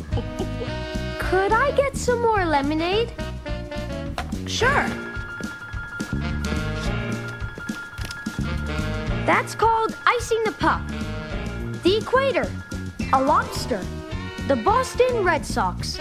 Could I get some more lemonade? Sure. That's called icing the puck. The equator, a lobster, the Boston Red Sox,